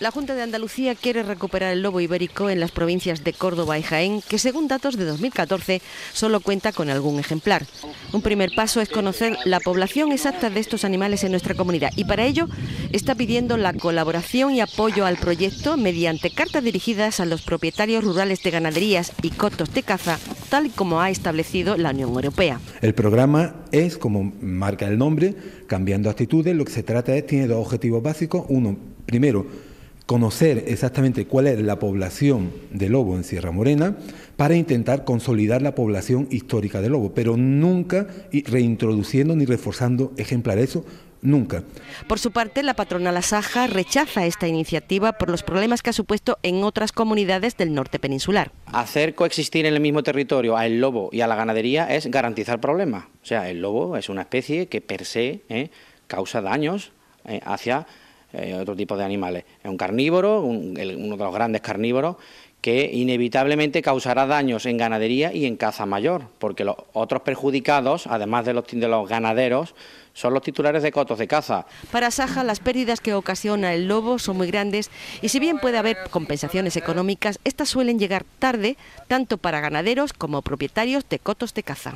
La Junta de Andalucía quiere recuperar el lobo ibérico en las provincias de Córdoba y Jaén, que según datos de 2014 solo cuenta con algún ejemplar. Un primer paso es conocer la población exacta de estos animales en nuestra comunidad y para ello está pidiendo la colaboración y apoyo al proyecto mediante cartas dirigidas a los propietarios rurales de ganaderías y cotos de caza, tal como ha establecido la Unión Europea. El programa es, como marca el nombre, cambiando actitudes. Lo que se trata es, tiene dos objetivos básicos. Uno, primero, conocer exactamente cuál es la población de lobo en Sierra Morena para intentar consolidar la población histórica de lobo, pero nunca reintroduciendo ni reforzando ejemplares. Eso nunca. Por su parte, la patronal Asaja rechaza esta iniciativa por los problemas que ha supuesto en otras comunidades del norte peninsular. Hacer coexistir en el mismo territorio al lobo y a la ganadería es garantizar problemas. O sea, el lobo es una especie que per se eh, causa daños eh, hacia eh, otro tipo de animales. Es un carnívoro, uno de los grandes carnívoros, que inevitablemente causará daños en ganadería y en caza mayor, porque los otros perjudicados, además de los, de los ganaderos, son los titulares de cotos de caza. Para Saja, las pérdidas que ocasiona el lobo son muy grandes y si bien puede haber compensaciones económicas, estas suelen llegar tarde tanto para ganaderos como propietarios de cotos de caza.